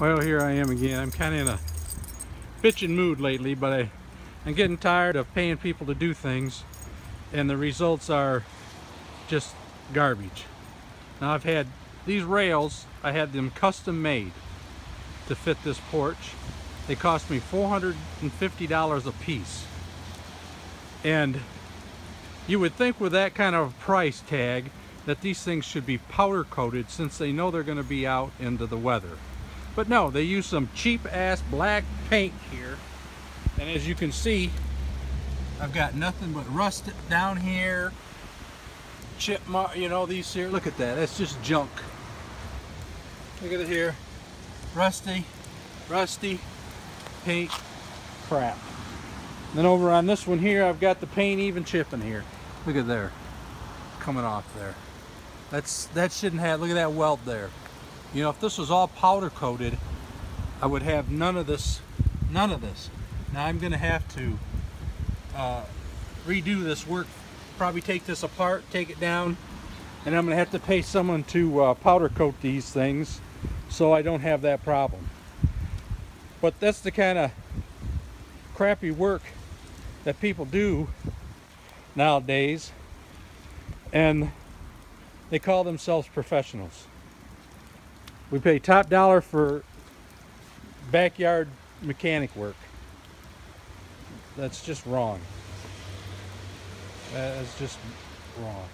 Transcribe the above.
Well, here I am again. I'm kind of in a bitching mood lately, but I, I'm getting tired of paying people to do things, and the results are just garbage. Now, I've had these rails, I had them custom made to fit this porch. They cost me $450 a piece. And you would think with that kind of price tag that these things should be powder coated since they know they're going to be out into the weather. But no, they use some cheap ass black paint here. And as you can see, I've got nothing but rust down here. Chip mark, you know, these here. Look at that. That's just junk. Look at it here. Rusty, rusty paint crap. Then over on this one here, I've got the paint even chipping here. Look at there, coming off there. That's that shouldn't have. Look at that weld there. You know, if this was all powder coated, I would have none of this, none of this. Now I'm gonna have to uh, redo this work, probably take this apart, take it down, and I'm gonna have to pay someone to uh, powder coat these things so I don't have that problem. But that's the kind of crappy work that people do nowadays and they call themselves professionals. We pay top dollar for backyard mechanic work. That's just wrong. That is just wrong.